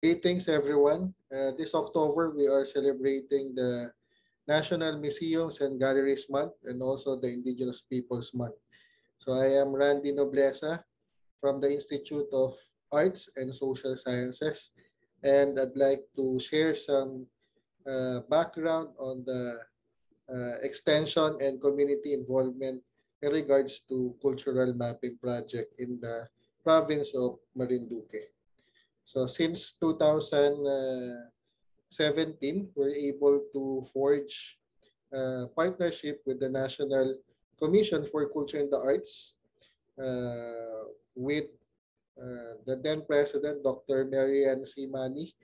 Greetings, everyone. Uh, this October, we are celebrating the National Museums and Galleries Month and also the Indigenous Peoples Month. So I am Randy Nobleza from the Institute of Arts and Social Sciences, and I'd like to share some uh, background on the uh, extension and community involvement in regards to cultural mapping project in the province of Marinduque. So since 2017, we're able to forge a partnership with the National Commission for Culture and the Arts uh, with uh, the then President, Dr. Marian Simani,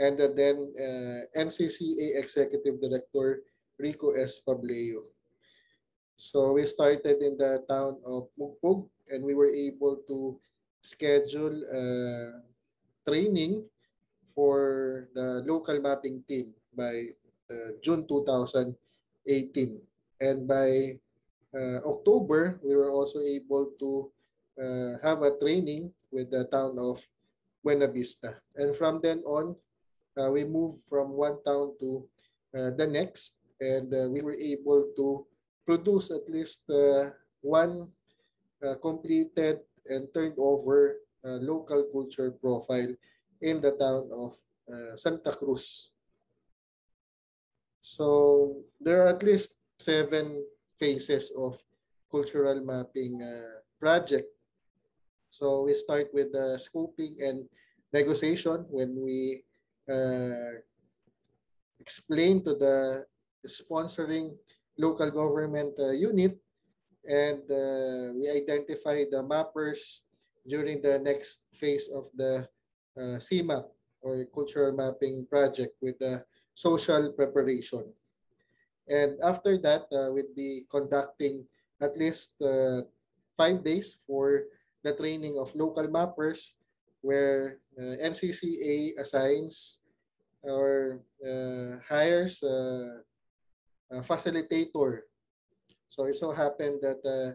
and the then uh, NCCA Executive Director, Rico S. Pableo. So we started in the town of Mogpog and we were able to schedule uh, training for the local mapping team by uh, June 2018. And by uh, October, we were also able to uh, have a training with the town of Buena Vista. And from then on, uh, we moved from one town to uh, the next, and uh, we were able to produce at least uh, one uh, completed and turned over local culture profile in the town of uh, Santa Cruz. So there are at least seven phases of cultural mapping uh, project. So we start with the scoping and negotiation when we uh, explain to the sponsoring local government uh, unit and uh, we identify the mappers during the next phase of the uh, CMAP or cultural mapping project with the social preparation. And after that, uh, we'll be conducting at least uh, five days for the training of local mappers where uh, NCCA assigns or uh, hires a facilitator. So it so happened that uh,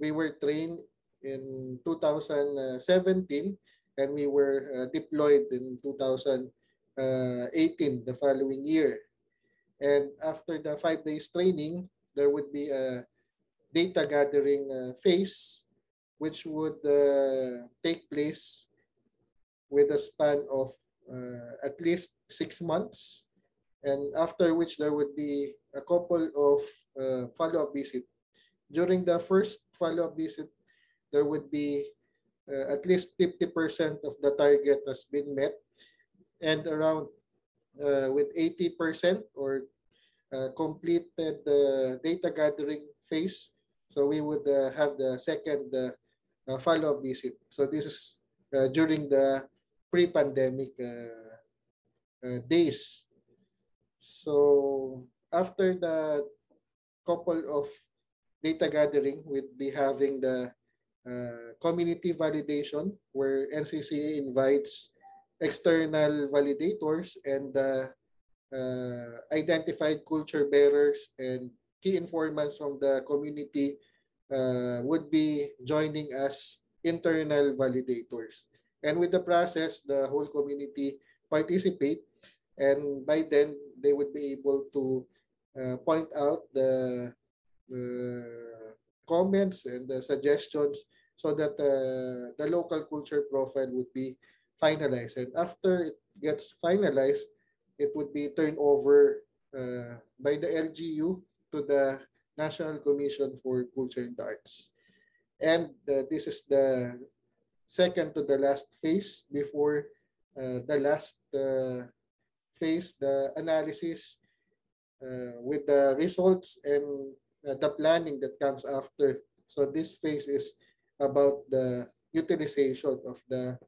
we were trained in 2017 and we were uh, deployed in 2018, the following year. And after the five days training, there would be a data gathering uh, phase, which would uh, take place with a span of uh, at least six months. And after which there would be a couple of uh, follow-up visit. During the first follow-up visit, there would be uh, at least 50% of the target has been met and around uh, with 80% or uh, completed the data gathering phase. So we would uh, have the second uh, uh, follow-up visit. So this is during the pre-pandemic days. So after the couple of data gathering, we'd be having the uh, community validation where NCCA invites external validators and uh, uh, identified culture bearers and key informants from the community uh, would be joining as internal validators. And with the process, the whole community participate and by then they would be able to uh, point out the comments and the suggestions so that uh, the local culture profile would be finalized. And after it gets finalized, it would be turned over uh, by the LGU to the National Commission for Culture and Arts. And uh, this is the second to the last phase before uh, the last uh, phase, the analysis uh, with the results and the planning that comes after. So this phase is about the utilization of the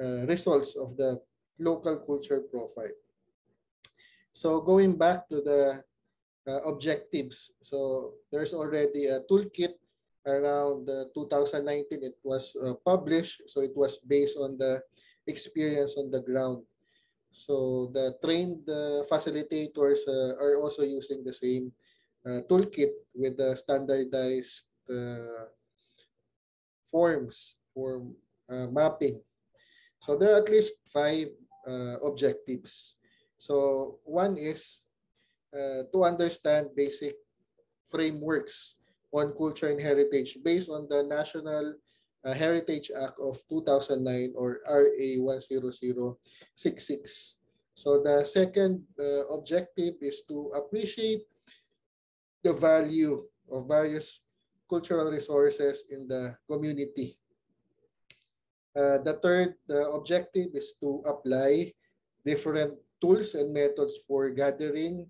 uh, results of the local culture profile. So going back to the uh, objectives, so there's already a toolkit around uh, 2019 it was uh, published so it was based on the experience on the ground so the trained uh, facilitators uh, are also using the same uh, toolkit with the standardized uh, forms for uh, mapping. So there are at least five uh, objectives. So one is uh, to understand basic frameworks on culture and heritage based on the National uh, Heritage Act of 2009 or RA 10066. So the second uh, objective is to appreciate the value of various cultural resources in the community. Uh, the third uh, objective is to apply different tools and methods for gathering,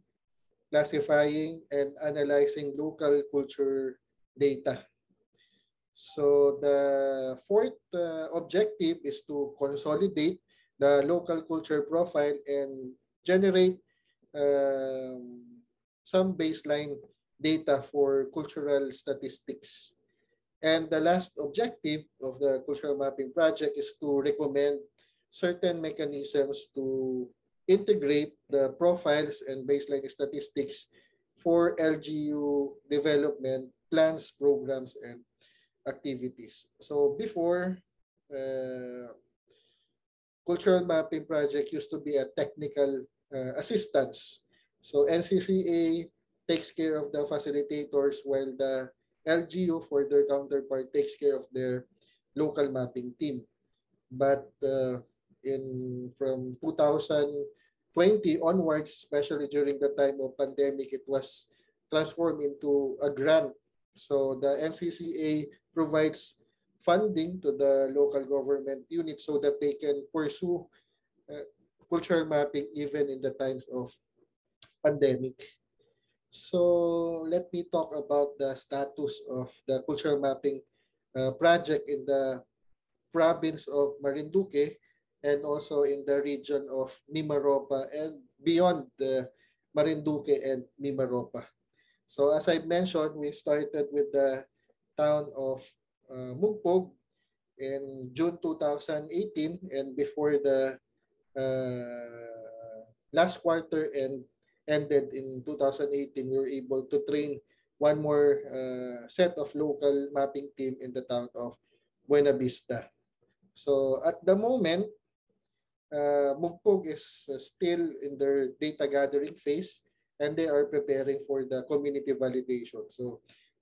classifying, and analyzing local culture data. So the fourth uh, objective is to consolidate the local culture profile and generate um, some baseline data for cultural statistics. And the last objective of the cultural mapping project is to recommend certain mechanisms to integrate the profiles and baseline statistics for LGU development plans, programs, and activities. So before, uh, cultural mapping project used to be a technical uh, assistance. So NCCA takes care of the facilitators while the LGU for their counterpart takes care of their local mapping team. But uh, in from 2020 onwards, especially during the time of pandemic, it was transformed into a grant. So the NCCA provides funding to the local government unit so that they can pursue uh, cultural mapping even in the times of pandemic. So let me talk about the status of the cultural mapping uh, project in the province of Marinduque and also in the region of Mimaropa and beyond the Marinduque and Mimaropa. So as I mentioned, we started with the town of uh, Mogpog in June 2018 and before the uh, last quarter and ended in 2018 we were able to train one more uh, set of local mapping team in the town of Buena Vista. So at the moment, uh, Mugpog is uh, still in their data gathering phase and they are preparing for the community validation. So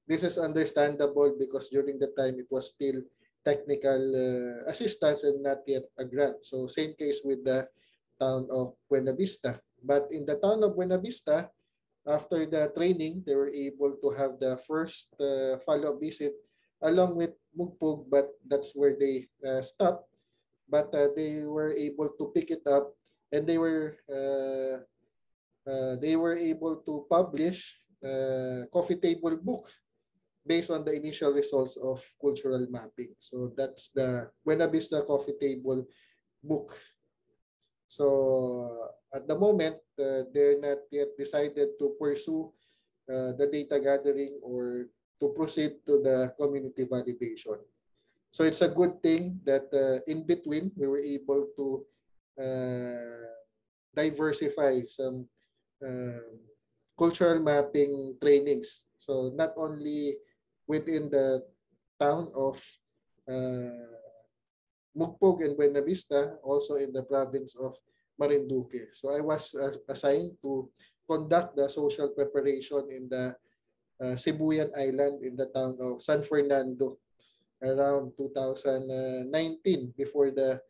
this is understandable because during the time it was still technical uh, assistance and not yet a grant. So same case with the town of Buena Vista. But in the town of Buena Vista, after the training, they were able to have the first uh, follow-up visit along with Mogpog, but that's where they uh, stopped. But uh, they were able to pick it up and they were uh, uh, they were able to publish a coffee table book based on the initial results of cultural mapping. So that's the Buena Vista Coffee Table book. So at the moment, uh, they're not yet decided to pursue uh, the data gathering or to proceed to the community validation. So it's a good thing that uh, in between, we were able to uh, diversify some uh, cultural mapping trainings. So not only within the town of uh, Mogpog and Buena Vista, also in the province of Marinduque. So I was uh, assigned to conduct the social preparation in the uh, Sibuyan Island in the town of San Fernando around 2019 before the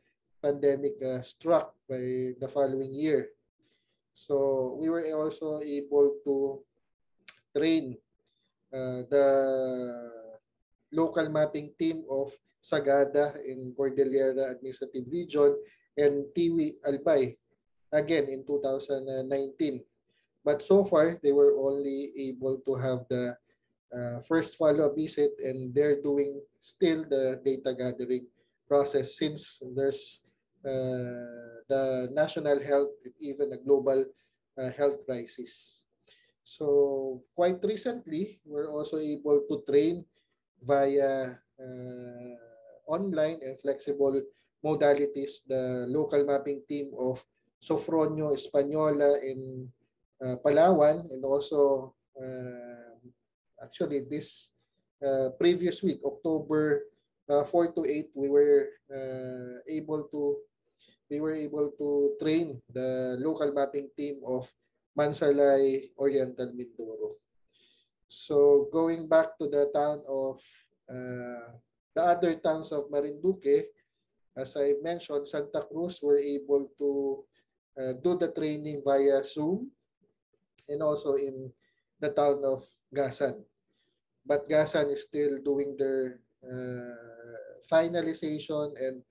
pandemic uh, struck by the following year. So we were also able to train uh, the local mapping team of Sagada in Cordillera Administrative Region and Tiwi Albay again in 2019. But so far, they were only able to have the uh, first follow-up visit and they're doing still the data gathering process since there's uh, the national health, even a global uh, health crisis. So quite recently, we're also able to train via uh, online and flexible modalities the local mapping team of Sofronio Española in uh, Palawan and also uh, actually this uh, previous week, October uh, 4 to 8, we were uh, able to we were able to train the local mapping team of Mansalay Oriental Mindoro. So going back to the town of uh, the other towns of Marinduque, as I mentioned, Santa Cruz were able to uh, do the training via Zoom and also in the town of Gasan. But Gasan is still doing their uh, finalization and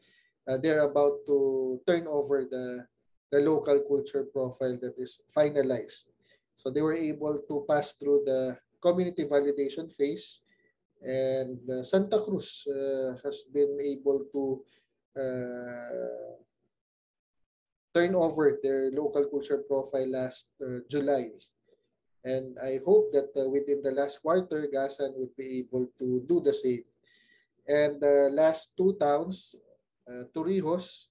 uh, they're about to turn over the, the local culture profile that is finalized. So they were able to pass through the community validation phase and uh, Santa Cruz uh, has been able to uh, turn over their local culture profile last uh, July. And I hope that uh, within the last quarter, Gasan would be able to do the same. And the last two towns, uh, Torrijos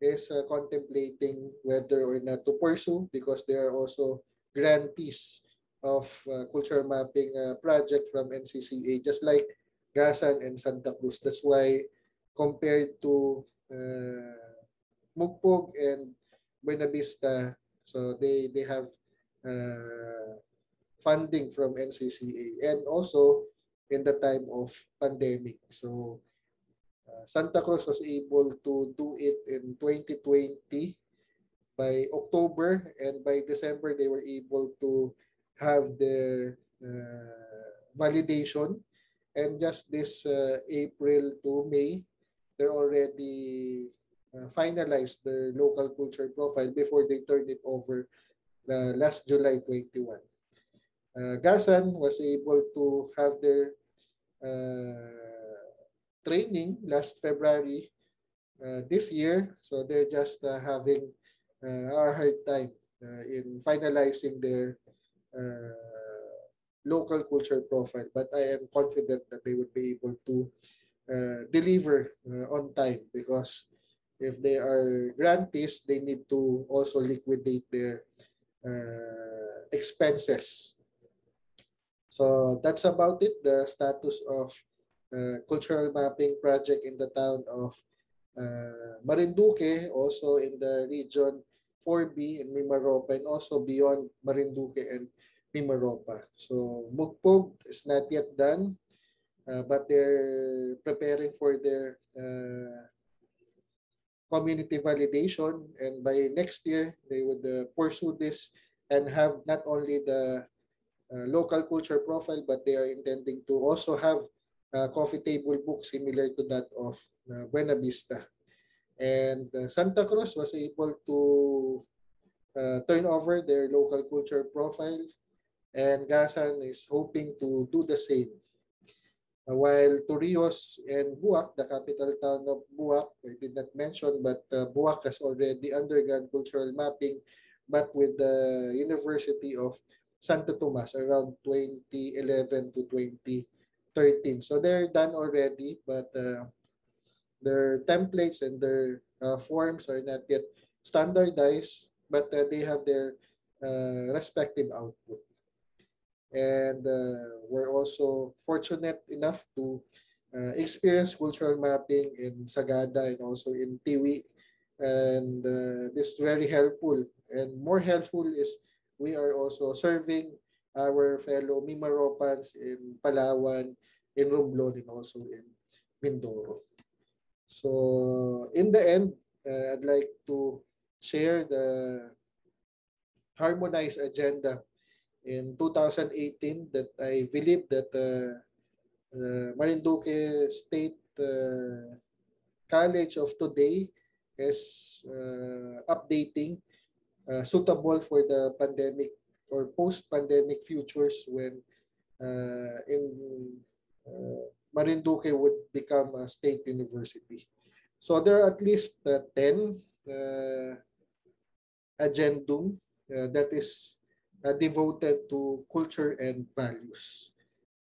is uh, contemplating whether or not to pursue because they are also grantees of uh, culture mapping uh, project from NCCA, just like Gasan and Santa Cruz. That's why compared to uh, and Buena Vista, so they, they have uh, funding from NCCA and also in the time of pandemic. So uh, Santa Cruz was able to do it in 2020 by October and by December they were able to have their uh, validation. And just this uh, April to May they're already uh, finalized their local culture profile before they turned it over uh, last July 21. Uh, Gasan was able to have their uh, training last February uh, this year. So they're just uh, having a hard time in finalizing their local culture profile. But I am confident that they would be able to uh, deliver uh, on time because if they are grantees, they need to also liquidate their uh, expenses. So that's about it, the status of uh, cultural mapping project in the town of uh, Marinduque, also in the region 4B in Mimaropa, and also beyond Marinduque and Mimaropa. So Mogpog is not yet done, uh, but they're preparing for their uh, community validation, and by next year, they would uh, pursue this and have not only the uh, local culture profile, but they are intending to also have a coffee table book similar to that of uh, Buena Vista. And uh, Santa Cruz was able to uh, turn over their local culture profile and Gasan is hoping to do the same. Uh, while Torrijos and Buak, the capital town of Buak, I did not mention, but uh, Buak has already undergone cultural mapping, but with the University of Santo Tomas around 2011 to 2013. So they're done already, but uh, their templates and their uh, forms are not yet standardized, but uh, they have their uh, respective output. And uh, we're also fortunate enough to uh, experience cultural mapping in Sagada and also in Tiwi. And uh, this is very helpful. And more helpful is we are also serving our fellow Mimaropans in Palawan, in Romblon, and also in Mindoro. So in the end, uh, I'd like to share the harmonized agenda in 2018 that I believe that uh, uh, Marinduque State uh, College of today is uh, updating uh, suitable for the pandemic or post-pandemic futures when uh, in uh, Marinduque would become a state university. So there are at least uh, 10 uh, agendum uh, that is uh, devoted to culture and values.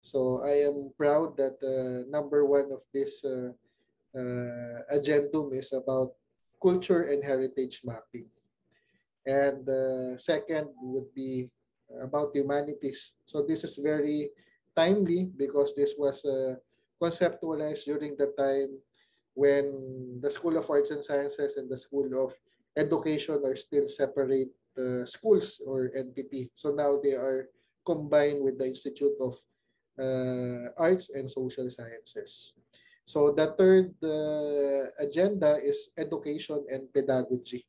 So I am proud that uh, number one of this uh, uh, agendum is about culture and heritage mapping. And the second would be about humanities. So this is very timely because this was uh, conceptualized during the time when the School of Arts and Sciences and the School of Education are still separate uh, schools or entity. So now they are combined with the Institute of uh, Arts and Social Sciences. So the third uh, agenda is education and pedagogy.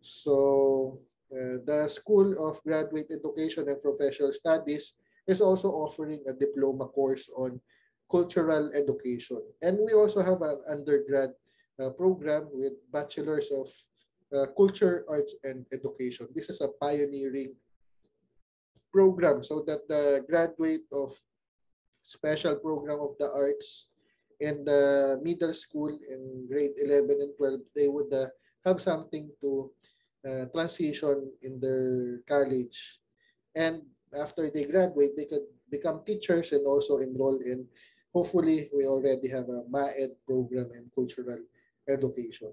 So uh, the School of Graduate Education and Professional Studies is also offering a diploma course on cultural education. And we also have an undergrad uh, program with bachelors of uh, culture, arts, and education. This is a pioneering program so that the graduate of special program of the arts in the middle school in grade 11 and 12, they would uh, have something to uh, transition in their college. And after they graduate, they could become teachers and also enroll in, hopefully, we already have a MAED program in cultural education.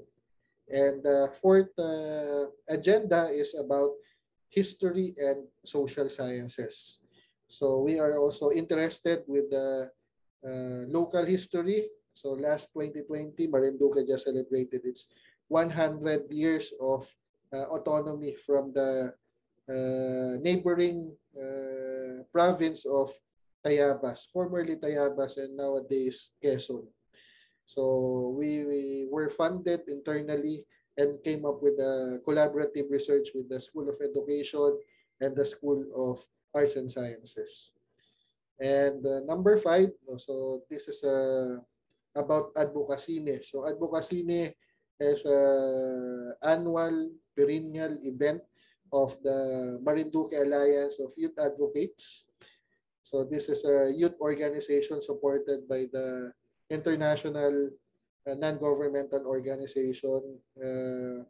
And the fourth uh, agenda is about history and social sciences. So we are also interested with the uh, local history. So last 2020, Marinduque just celebrated its 100 years of uh, autonomy from the uh, neighboring uh, province of Tayabas, formerly Tayabas and nowadays Quezon. So we, we were funded internally and came up with a collaborative research with the School of Education and the School of Arts and Sciences. And uh, number five, so this is uh, about Advocacine. So Advocacine is a annual perennial event of the Marinduque Alliance of Youth Advocates. So this is a youth organization supported by the international uh, non-governmental organization uh,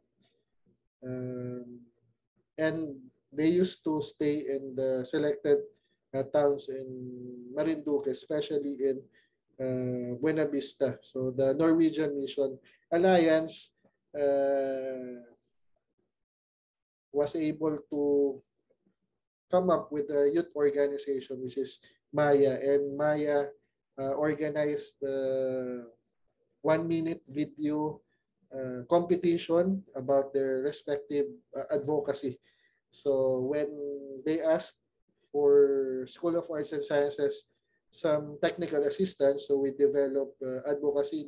um, and they used to stay in the selected uh, towns in Marinduque, especially in uh, Buena Vista. So the Norwegian Mission Alliance uh, was able to come up with a youth organization, which is Maya, and Maya organized the one minute video uh, competition about their respective uh, advocacy. So when they asked for School of Arts and Sciences some technical assistance, so we developed uh, advocacy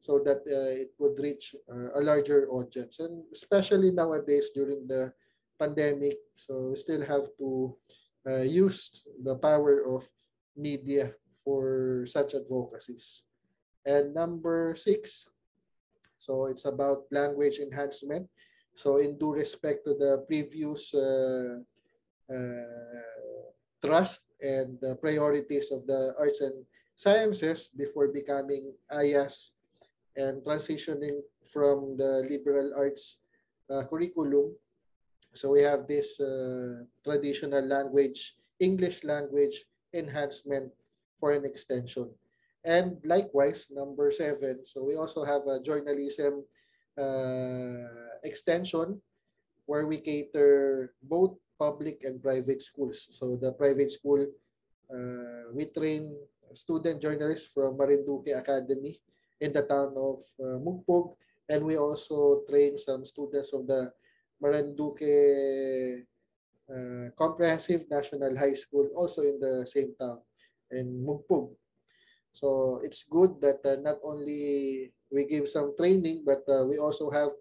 so that uh, it would reach uh, a larger audience. And especially nowadays during the pandemic, so we still have to uh, use the power of media for such advocacies. And number six, so it's about language enhancement. So in due respect to the previous uh, uh, trust and the priorities of the arts and sciences before becoming IAS and transitioning from the liberal arts uh, curriculum. So we have this uh, traditional language, English language enhancement for an extension. And likewise, number seven, so we also have a journalism uh, extension where we cater both public and private schools. So the private school, uh, we train student journalists from Marinduque Academy in the town of uh, Mogpog. And we also train some students of the Marinduque uh, Comprehensive National High School also in the same town in Mugpog. So it's good that uh, not only we give some training, but uh, we also have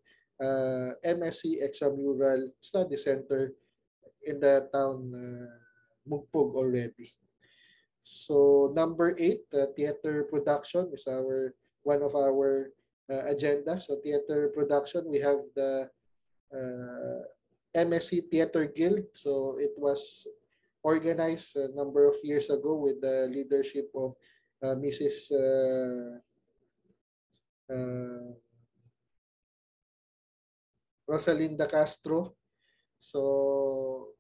uh, MSc Extramural Study Center in the town uh, Mugpog already. So number eight, uh, theater production is our one of our uh, agenda. So theater production, we have the uh, MSc Theater Guild. So it was organized a number of years ago with the leadership of uh, Mrs. Uh, uh, Rosalinda Castro. So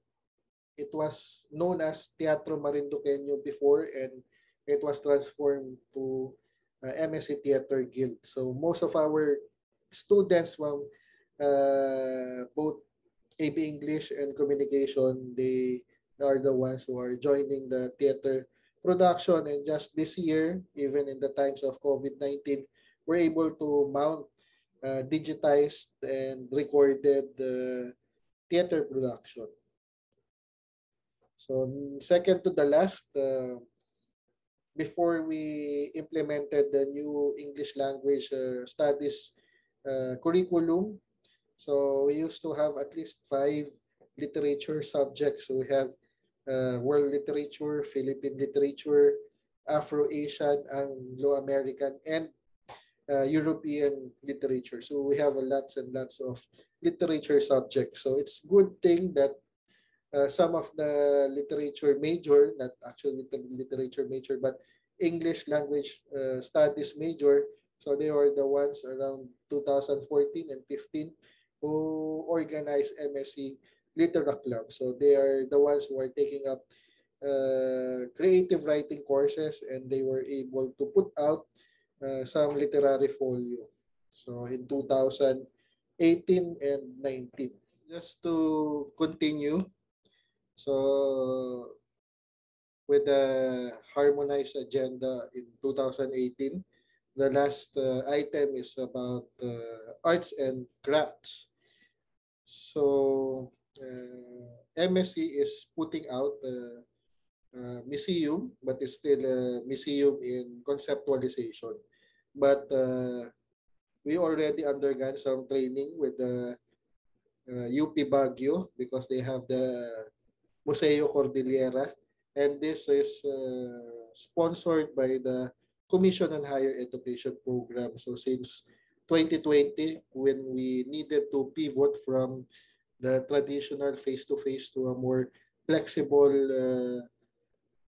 it was known as Teatro Marinduqueño before and it was transformed to uh, MSC Theater Guild. So most of our students from uh, both AB English and Communication, they are the ones who are joining the theater production. And just this year, even in the times of COVID-19, we're able to mount uh, digitized and recorded uh, theater production. So second to the last, uh, before we implemented the new English language uh, studies uh, curriculum, so we used to have at least five literature subjects. We have uh, world literature, Philippine literature, Afro-Asian, Anglo-American, and uh, European literature. So we have a lots and lots of literature subjects. So it's good thing that uh, some of the literature major, not actually literature major, but English language uh, studies major. So they were the ones around 2014 and 15 who organized MSc Litera Club. So they are the ones who are taking up uh, creative writing courses and they were able to put out uh, some literary folio. So in 2018 and 19. Just to continue, so with the harmonized agenda in 2018, the last uh, item is about uh, arts and crafts. So MSc is putting out a, a museum, but it's still a museum in conceptualization. But uh, we already undergone some training with the uh, UP Baguio because they have the Museo Kordilyera. And this is uh, sponsored by the Commission on Higher Education Program. So since 2020, when we needed to pivot from the traditional face-to-face -to, -face to a more flexible uh,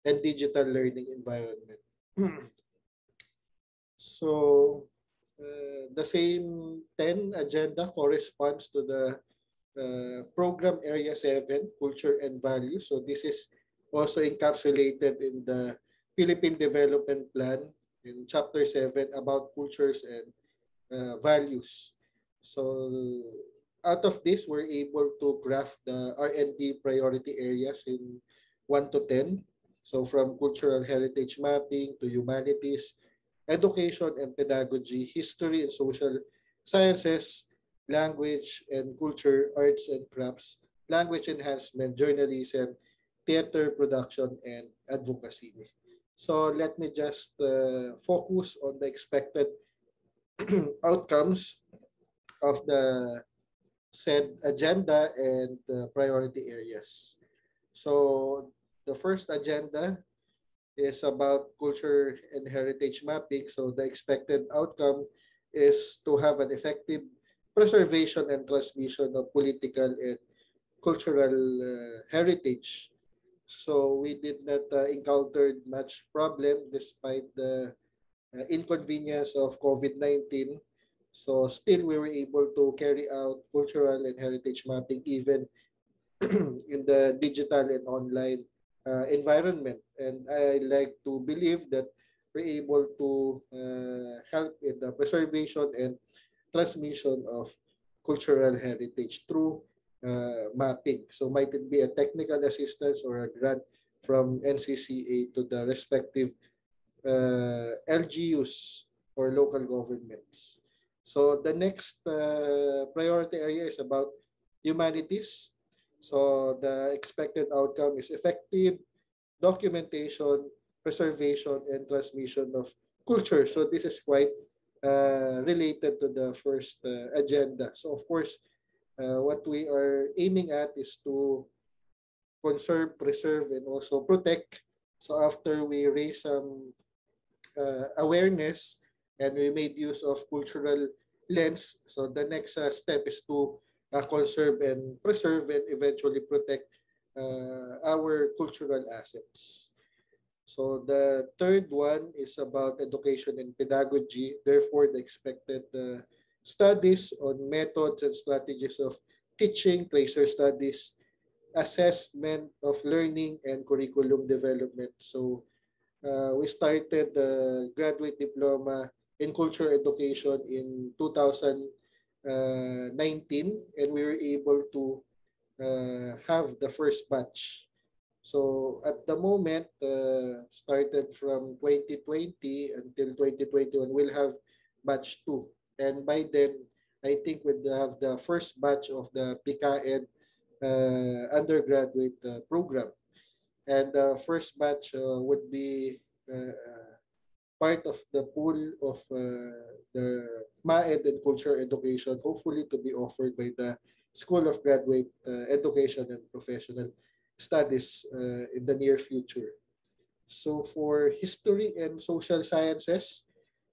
and digital learning environment. so uh, the same 10 agenda corresponds to the uh, program area 7, culture and values. So this is also encapsulated in the Philippine Development Plan in chapter 7 about cultures and uh, values. So out of this, we're able to graph the R&D priority areas in 1 to 10. So from cultural heritage mapping to humanities, education and pedagogy, history and social sciences, language and culture, arts and crafts, language enhancement, journalism, theater production, and advocacy. So let me just uh, focus on the expected outcomes of the said agenda and uh, priority areas. So the first agenda is about culture and heritage mapping. So the expected outcome is to have an effective preservation and transmission of political and cultural uh, heritage so we did not uh, encounter much problem despite the uh, inconvenience of COVID-19. So still we were able to carry out cultural and heritage mapping even in the digital and online uh, environment. And I like to believe that we're able to uh, help in the preservation and transmission of cultural heritage through uh, mapping. So might it be a technical assistance or a grant from NCCA to the respective uh, LGUs or local governments. So the next uh, priority area is about humanities. So the expected outcome is effective documentation, preservation, and transmission of culture. So this is quite uh, related to the first uh, agenda. So of course, uh, what we are aiming at is to conserve, preserve, and also protect. So after we raise some uh, awareness and we made use of cultural lens, so the next uh, step is to uh, conserve and preserve and eventually protect uh, our cultural assets. So the third one is about education and pedagogy. Therefore, the expected uh, studies on methods and strategies of teaching, tracer studies, assessment of learning, and curriculum development. So uh, we started the graduate diploma in cultural education in 2019 and we were able to uh, have the first batch. So at the moment, uh, started from 2020 until 2021, we'll have batch 2. And by then, I think we'll have the first batch of the PICAED uh, undergraduate uh, program. And the first batch uh, would be uh, part of the pool of uh, the MAED and culture education, hopefully to be offered by the School of Graduate uh, Education and Professional Studies in the near future. So for history and social sciences,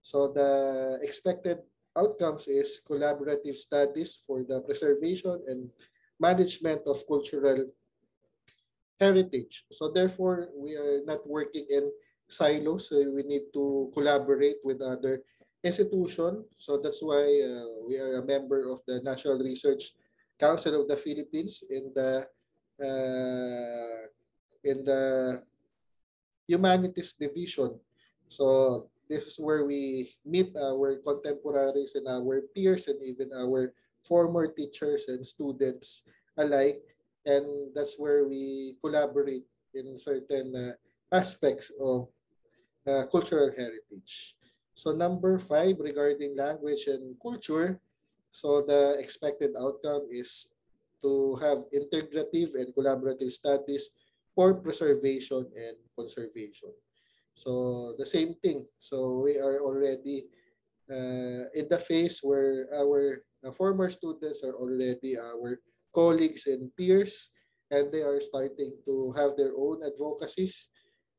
so the expected outcomes is collaborative studies for the preservation and management of cultural heritage. So therefore, we are not working in silos. So we need to collaborate with other institutions. So that's why uh, we are a member of the National Research Council of the Philippines in the uh, in the humanities division. So this is where we meet our contemporaries and our peers and even our former teachers and students alike. And that's where we collaborate in certain uh, aspects of cultural heritage. So number five, regarding language and culture, so the expected outcome is to have integrative and collaborative studies for preservation and conservation. So the same thing. So we are already uh, in the phase where our uh, former students are already our colleagues and peers, and they are starting to have their own advocacies.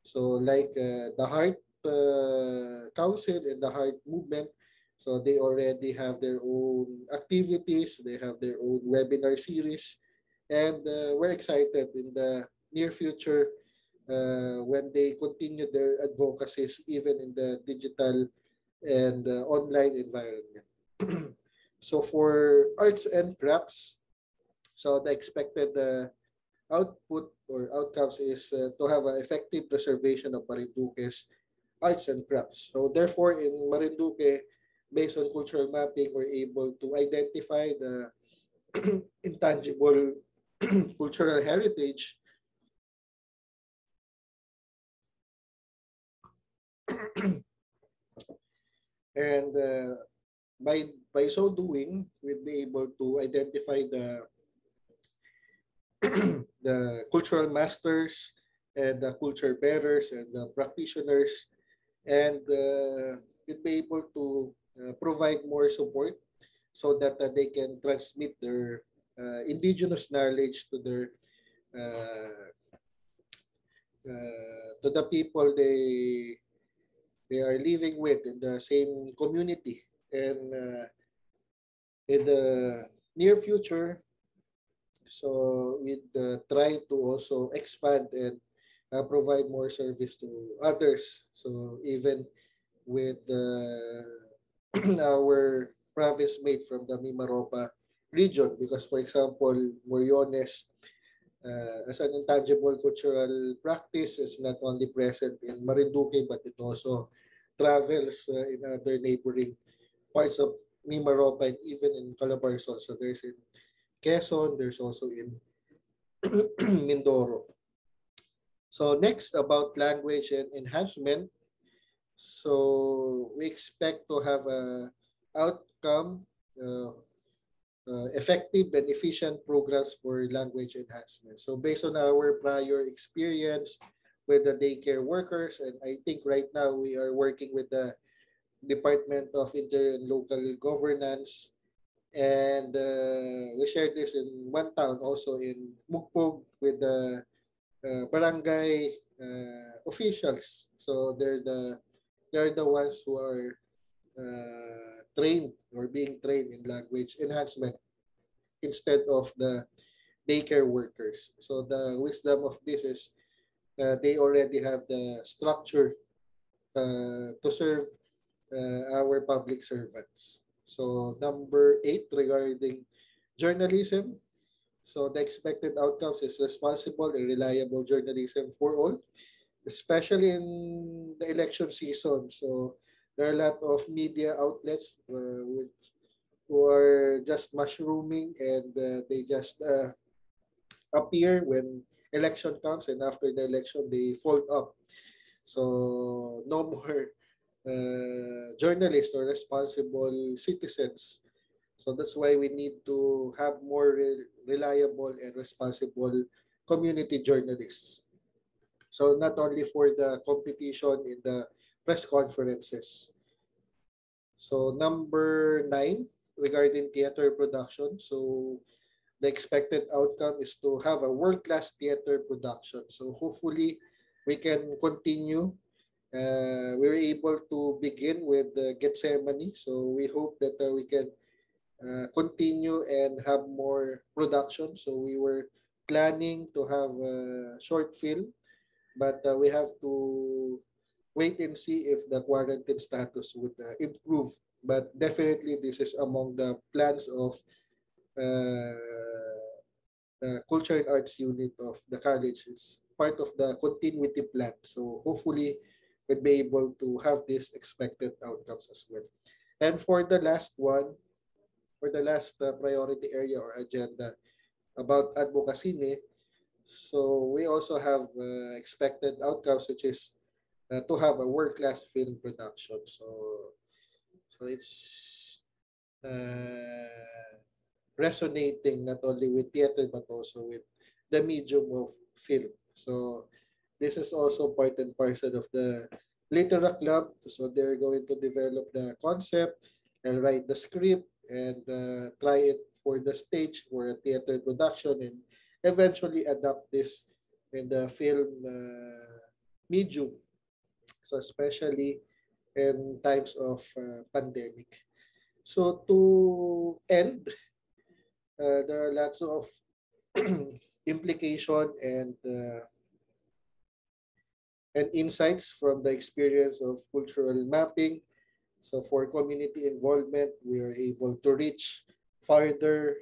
So like uh, the Heart uh, Council and the Heart Movement, so they already have their own activities, they have their own webinar series, and uh, we're excited in the near future uh, when they continue their advocacies even in the digital and uh, online environment. so for arts and crafts, so the expected uh, output or outcomes is uh, to have an effective preservation of Marinduque's arts and crafts. So therefore, in Marinduque, based on cultural mapping, we're able to identify the intangible cultural heritage and uh, by by so doing, we'll be able to identify the the cultural masters and the culture bearers and the practitioners, and uh, we'll be able to uh, provide more support so that uh, they can transmit their uh, indigenous knowledge to their uh, uh, to the people they they are living with in the same community. And uh, in the near future, so we'd uh, try to also expand and uh, provide more service to others. So even with our province mate from the Mimaropa region, because for example, Moriones, uh, as an intangible cultural practice is not only present in Marinduque but it also travels uh, in other neighboring parts of Mimaropa and even in Calabarzon. So there's in Quezon, there's also in Mindoro. So next about language and enhancement. So we expect to have a outcome uh, uh, effective and efficient programs for language enhancement. So based on our prior experience with the daycare workers, and I think right now we are working with the Department of Inter and Local Governance, and uh, we shared this in one town, also in Mukpog with the uh, barangay uh, officials. So they're the they're the ones who are uh, trained or being trained in language enhancement instead of the daycare workers. So the wisdom of this is uh, they already have the structure uh, to serve uh, our public servants. So number eight regarding journalism. So the expected outcomes is responsible and reliable journalism for all, especially in the election season. So there are a lot of media outlets uh, which, who are just mushrooming and uh, they just uh, appear when election comes and after the election they fold up. So no more uh, journalists or responsible citizens. So that's why we need to have more re reliable and responsible community journalists. So not only for the competition in the press conferences. So number nine, regarding theater production. So the expected outcome is to have a world-class theater production. So hopefully we can continue. Uh, we were able to begin with uh, Gethsemane. So we hope that uh, we can uh, continue and have more production. So we were planning to have a short film, but uh, we have to wait and see if the quarantine status would uh, improve. But definitely this is among the plans of the Culture and Arts Unit of the college. It's part of the continuity plan. So hopefully we'll be able to have these expected outcomes as well. And for the last one, for the last uh, priority area or agenda about advocacy, so we also have uh, expected outcomes, which is uh, to have a world-class film production. So, so it's uh, resonating not only with theater but also with the medium of film. So this is also part and parcel of the Litera Club. So they're going to develop the concept and write the script and uh, try it for the stage for a theater production and eventually adapt this in the film uh, medium. So especially in times of uh, pandemic. So to end uh, there are lots of implication and uh, and insights from the experience of cultural mapping. So for community involvement, we are able to reach farther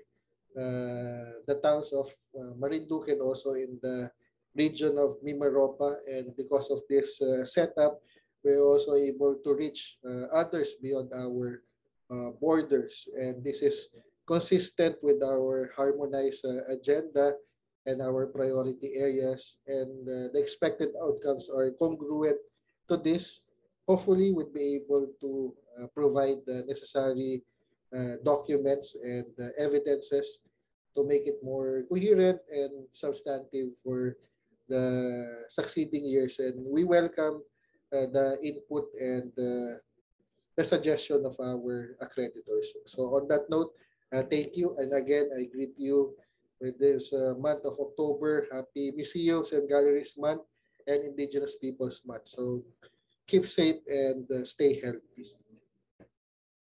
uh, the towns of uh, Marinduque and also in the region of Mimaropa. And because of this uh, setup, we're also able to reach uh, others beyond our uh, borders. And this is consistent with our harmonized uh, agenda and our priority areas and uh, the expected outcomes are congruent to this. Hopefully we'll be able to uh, provide the necessary uh, documents and uh, evidences to make it more coherent and substantive for the succeeding years. And we welcome uh, the input and the suggestion of our accreditors. So on that note uh, thank you. And again, I greet you with this uh, month of October. Happy Museums and Galleries Month and Indigenous Peoples Month. So keep safe and uh, stay healthy.